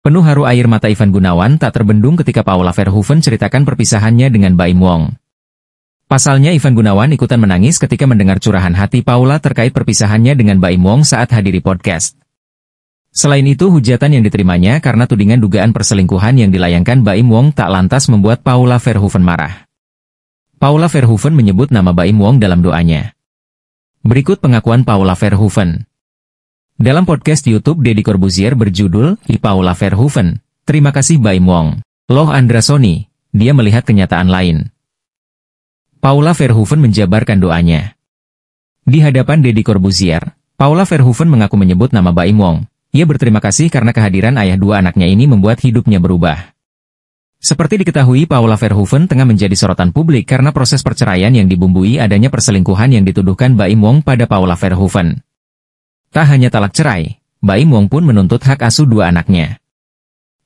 Penuh haru air mata Ivan Gunawan tak terbendung ketika Paula Verhoeven ceritakan perpisahannya dengan Baim Wong. Pasalnya Ivan Gunawan ikutan menangis ketika mendengar curahan hati Paula terkait perpisahannya dengan Baim Wong saat hadiri podcast. Selain itu hujatan yang diterimanya karena tudingan dugaan perselingkuhan yang dilayangkan Baim Wong tak lantas membuat Paula Verhoeven marah. Paula Verhoeven menyebut nama Baim Wong dalam doanya. Berikut pengakuan Paula Verhoeven. Dalam podcast YouTube Deddy Corbuzier berjudul I Paula Verhoeven, terima kasih Baim Wong. Loh Andrasoni, dia melihat kenyataan lain. Paula Verhoeven menjabarkan doanya. Di hadapan Deddy Corbuzier, Paula Verhoeven mengaku menyebut nama Baim Wong. Ia berterima kasih karena kehadiran ayah dua anaknya ini membuat hidupnya berubah. Seperti diketahui Paula Verhoeven tengah menjadi sorotan publik karena proses perceraian yang dibumbui adanya perselingkuhan yang dituduhkan Baim Wong pada Paula Verhoeven. Tak hanya talak cerai, Baim Wong pun menuntut hak asuh dua anaknya.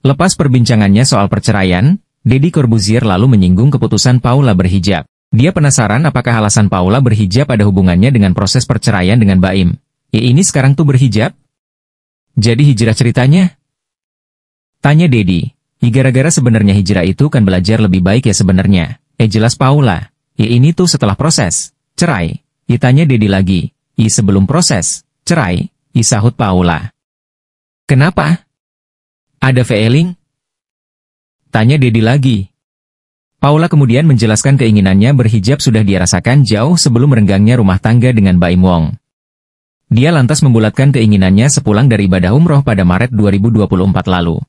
Lepas perbincangannya soal perceraian, Deddy Corbuzier lalu menyinggung keputusan Paula berhijab. Dia penasaran apakah alasan Paula berhijab ada hubungannya dengan proses perceraian dengan Baim. Ya ini sekarang tuh berhijab? Jadi hijrah ceritanya? Tanya Dedi. Gara-gara sebenarnya hijrah itu kan belajar lebih baik ya sebenarnya. Eh jelas Paula. Ya ini tuh setelah proses. Cerai. Ya tanya Dedi lagi. I sebelum proses. Cerai, isahut Paula. Kenapa? Ada feeling? Tanya Dedi lagi. Paula kemudian menjelaskan keinginannya berhijab sudah dia rasakan jauh sebelum renggangnya rumah tangga dengan Baim Wong. Dia lantas membulatkan keinginannya sepulang dari ibadah umroh pada Maret 2024 lalu.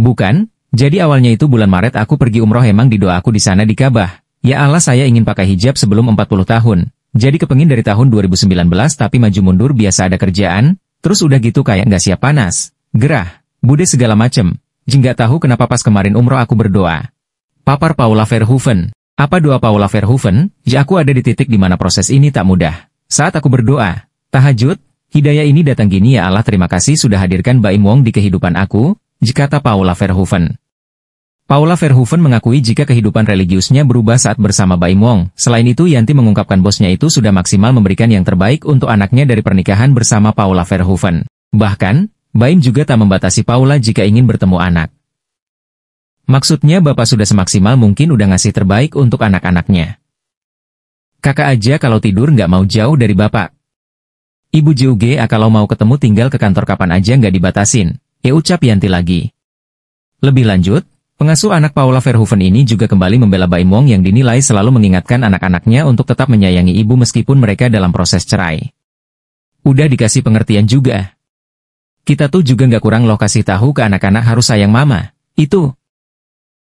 Bukan, jadi awalnya itu bulan Maret aku pergi umroh emang di doa aku di sana di Kabah. Ya Allah saya ingin pakai hijab sebelum 40 tahun. Jadi kepengin dari tahun 2019 tapi maju mundur biasa ada kerjaan, terus udah gitu kayak nggak siap panas, gerah, bude segala macem. Jingga tahu kenapa pas kemarin umroh aku berdoa. Papar Paula Verhoeven. Apa doa Paula Verhoeven? Ya aku ada di titik di mana proses ini tak mudah. Saat aku berdoa, tahajud, hidayah ini datang gini ya Allah terima kasih sudah hadirkan Baim Wong di kehidupan aku, jikata Paula Verhoeven. Paula Verhoeven mengakui jika kehidupan religiusnya berubah saat bersama Baim Wong. Selain itu Yanti mengungkapkan bosnya itu sudah maksimal memberikan yang terbaik untuk anaknya dari pernikahan bersama Paula Verhoeven. Bahkan, Baim juga tak membatasi Paula jika ingin bertemu anak. Maksudnya bapak sudah semaksimal mungkin udah ngasih terbaik untuk anak-anaknya. Kakak aja kalau tidur nggak mau jauh dari bapak. Ibu JUGA kalau mau ketemu tinggal ke kantor kapan aja nggak dibatasin. Ya ucap Yanti lagi. Lebih lanjut, Pengasuh anak Paula Verhoeven ini juga kembali membela Baim Wong yang dinilai selalu mengingatkan anak-anaknya untuk tetap menyayangi ibu meskipun mereka dalam proses cerai. Udah dikasih pengertian juga. Kita tuh juga nggak kurang loh kasih tahu ke anak-anak harus sayang mama. Itu,